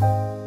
Bye.